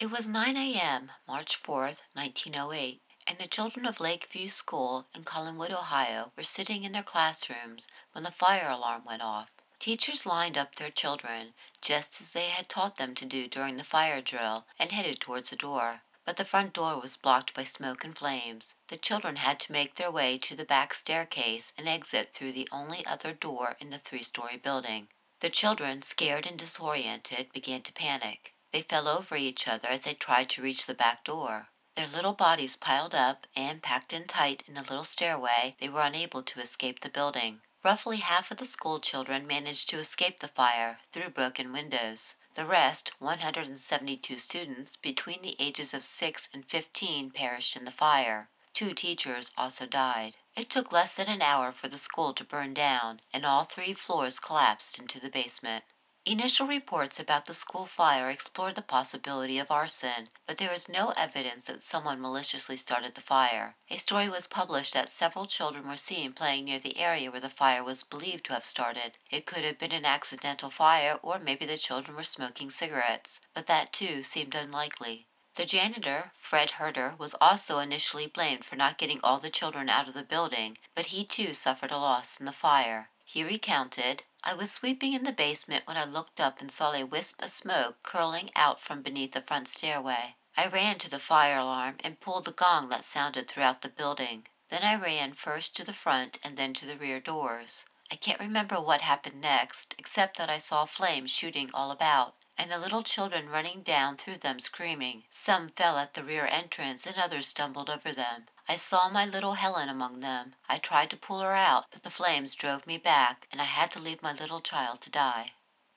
It was 9 a.m., March 4, 1908, and the children of Lakeview School in Collinwood, Ohio, were sitting in their classrooms when the fire alarm went off. Teachers lined up their children, just as they had taught them to do during the fire drill, and headed towards the door. But the front door was blocked by smoke and flames. The children had to make their way to the back staircase and exit through the only other door in the three story building. The children, scared and disoriented, began to panic. They fell over each other as they tried to reach the back door. Their little bodies piled up and packed in tight in the little stairway, they were unable to escape the building. Roughly half of the school children managed to escape the fire through broken windows. The rest, 172 students between the ages of 6 and 15, perished in the fire. Two teachers also died. It took less than an hour for the school to burn down, and all three floors collapsed into the basement. Initial reports about the school fire explored the possibility of arson, but there is no evidence that someone maliciously started the fire. A story was published that several children were seen playing near the area where the fire was believed to have started. It could have been an accidental fire, or maybe the children were smoking cigarettes, but that too seemed unlikely. The janitor, Fred Herder, was also initially blamed for not getting all the children out of the building, but he too suffered a loss in the fire. He recounted, I was sweeping in the basement when I looked up and saw a wisp of smoke curling out from beneath the front stairway. I ran to the fire alarm and pulled the gong that sounded throughout the building. Then I ran first to the front and then to the rear doors. I can't remember what happened next, except that I saw flames shooting all about, and the little children running down through them screaming. Some fell at the rear entrance and others stumbled over them. I saw my little Helen among them. I tried to pull her out, but the flames drove me back, and I had to leave my little child to die.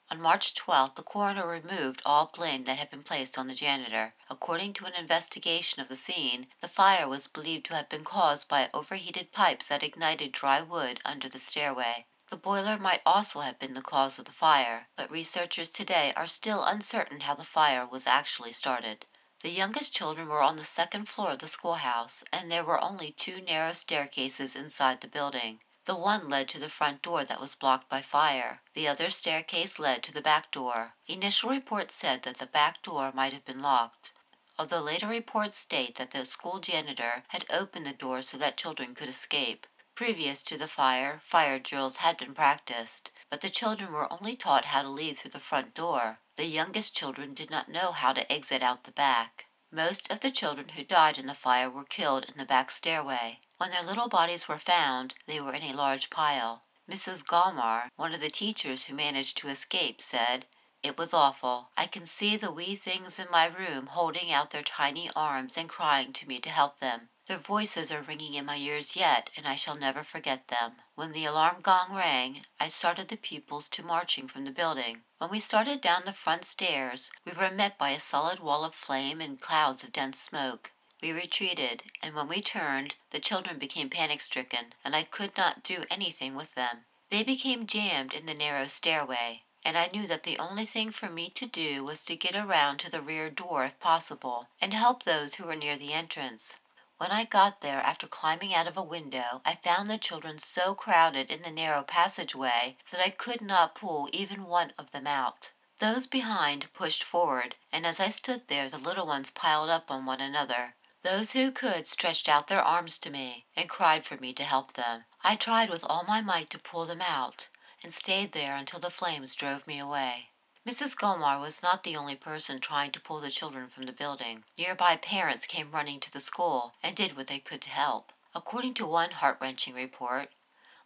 On March 12th, the coroner removed all blame that had been placed on the janitor. According to an investigation of the scene, the fire was believed to have been caused by overheated pipes that ignited dry wood under the stairway. The boiler might also have been the cause of the fire, but researchers today are still uncertain how the fire was actually started. The youngest children were on the second floor of the schoolhouse, and there were only two narrow staircases inside the building. The one led to the front door that was blocked by fire. The other staircase led to the back door. Initial reports said that the back door might have been locked, although later reports state that the school janitor had opened the door so that children could escape. Previous to the fire, fire drills had been practiced, but the children were only taught how to leave through the front door. The youngest children did not know how to exit out the back. Most of the children who died in the fire were killed in the back stairway. When their little bodies were found, they were in a large pile. Mrs. Galmar, one of the teachers who managed to escape, said, It was awful. I can see the wee things in my room holding out their tiny arms and crying to me to help them. Their voices are ringing in my ears yet, and I shall never forget them. When the alarm gong rang, I started the pupils to marching from the building. When we started down the front stairs, we were met by a solid wall of flame and clouds of dense smoke. We retreated, and when we turned, the children became panic stricken, and I could not do anything with them. They became jammed in the narrow stairway, and I knew that the only thing for me to do was to get around to the rear door if possible, and help those who were near the entrance. When I got there after climbing out of a window, I found the children so crowded in the narrow passageway that I could not pull even one of them out. Those behind pushed forward, and as I stood there, the little ones piled up on one another. Those who could stretched out their arms to me and cried for me to help them. I tried with all my might to pull them out, and stayed there until the flames drove me away. Mrs. Gomar was not the only person trying to pull the children from the building. Nearby parents came running to the school and did what they could to help. According to one heart wrenching report,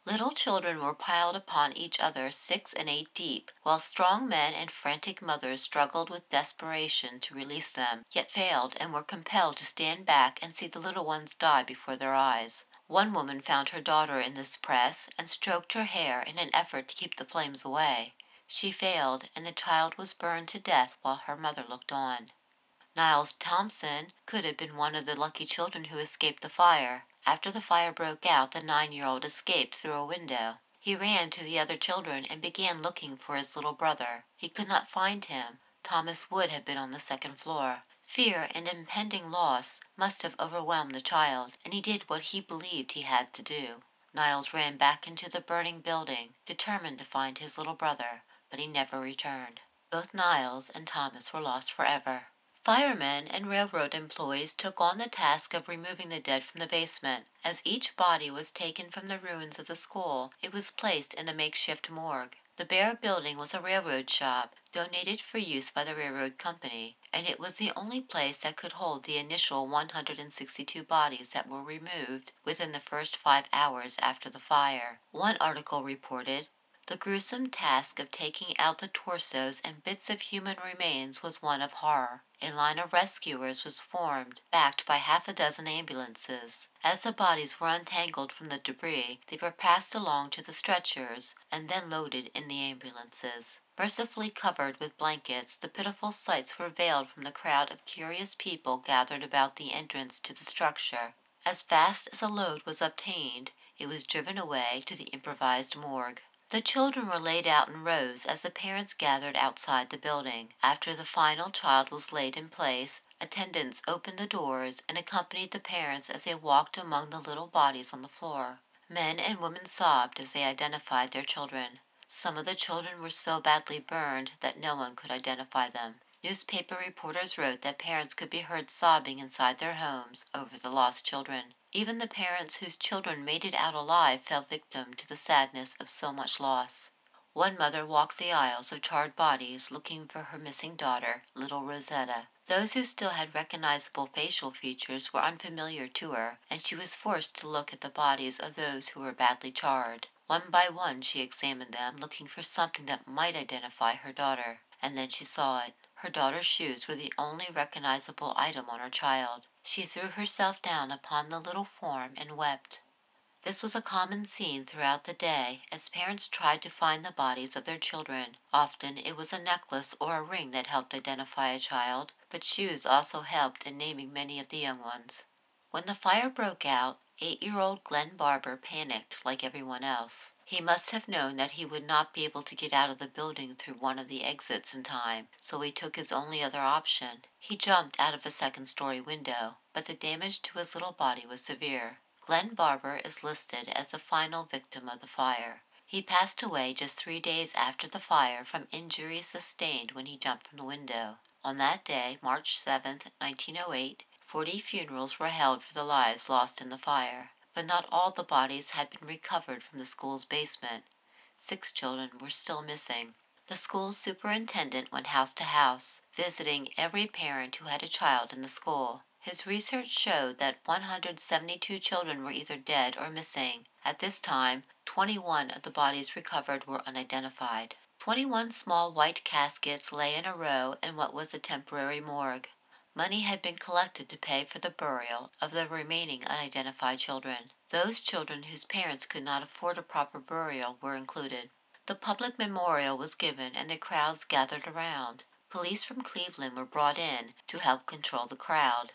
little children were piled upon each other six and eight deep, while strong men and frantic mothers struggled with desperation to release them, yet failed and were compelled to stand back and see the little ones die before their eyes. One woman found her daughter in this press and stroked her hair in an effort to keep the flames away. She failed, and the child was burned to death while her mother looked on. Niles Thompson could have been one of the lucky children who escaped the fire. After the fire broke out, the nine year old escaped through a window. He ran to the other children and began looking for his little brother. He could not find him. Thomas Wood had been on the second floor. Fear and impending loss must have overwhelmed the child, and he did what he believed he had to do. Niles ran back into the burning building, determined to find his little brother but he never returned. Both Niles and Thomas were lost forever. Firemen and railroad employees took on the task of removing the dead from the basement. As each body was taken from the ruins of the school, it was placed in the makeshift morgue. The bare building was a railroad shop, donated for use by the railroad company, and it was the only place that could hold the initial 162 bodies that were removed within the first five hours after the fire. One article reported the gruesome task of taking out the torsos and bits of human remains was one of horror. A line of rescuers was formed, backed by half a dozen ambulances. As the bodies were untangled from the debris, they were passed along to the stretchers and then loaded in the ambulances. Mercifully covered with blankets, the pitiful sights were veiled from the crowd of curious people gathered about the entrance to the structure. As fast as a load was obtained, it was driven away to the improvised morgue. The children were laid out in rows as the parents gathered outside the building. After the final child was laid in place, attendants opened the doors and accompanied the parents as they walked among the little bodies on the floor. Men and women sobbed as they identified their children. Some of the children were so badly burned that no one could identify them. Newspaper reporters wrote that parents could be heard sobbing inside their homes over the lost children. Even the parents whose children made it out alive fell victim to the sadness of so much loss. One mother walked the aisles of charred bodies looking for her missing daughter, little Rosetta. Those who still had recognizable facial features were unfamiliar to her, and she was forced to look at the bodies of those who were badly charred. One by one she examined them, looking for something that might identify her daughter. And then she saw it. Her daughter's shoes were the only recognizable item on her child. She threw herself down upon the little form and wept. This was a common scene throughout the day as parents tried to find the bodies of their children. Often it was a necklace or a ring that helped identify a child, but shoes also helped in naming many of the young ones. When the fire broke out, Eight year old Glenn Barber panicked like everyone else. He must have known that he would not be able to get out of the building through one of the exits in time, so he took his only other option. He jumped out of a second story window, but the damage to his little body was severe. Glenn Barber is listed as the final victim of the fire. He passed away just three days after the fire from injuries sustained when he jumped from the window. On that day, March 7, 1908, Forty funerals were held for the lives lost in the fire, but not all the bodies had been recovered from the school's basement. Six children were still missing. The school superintendent went house to house, visiting every parent who had a child in the school. His research showed that 172 children were either dead or missing. At this time, 21 of the bodies recovered were unidentified. 21 small white caskets lay in a row in what was a temporary morgue. Money had been collected to pay for the burial of the remaining unidentified children. Those children whose parents could not afford a proper burial were included. The public memorial was given and the crowds gathered around. Police from Cleveland were brought in to help control the crowd.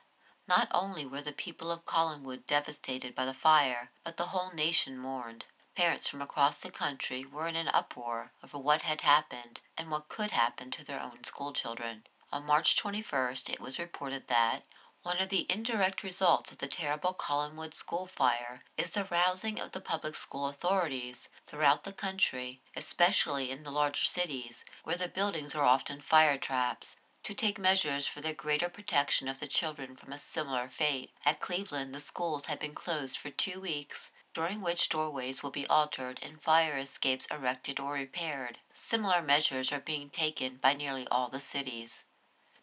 Not only were the people of Collinwood devastated by the fire, but the whole nation mourned. Parents from across the country were in an uproar over what had happened and what could happen to their own schoolchildren. On March 21st, it was reported that one of the indirect results of the terrible Collinwood school fire is the rousing of the public school authorities throughout the country, especially in the larger cities, where the buildings are often fire traps, to take measures for the greater protection of the children from a similar fate. At Cleveland, the schools have been closed for two weeks, during which doorways will be altered and fire escapes erected or repaired. Similar measures are being taken by nearly all the cities.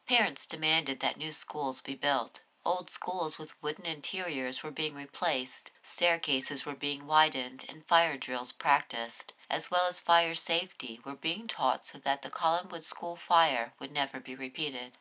Parents demanded that new schools be built. Old schools with wooden interiors were being replaced, staircases were being widened, and fire drills practiced, as well as fire safety, were being taught so that the Collinwood school fire would never be repeated.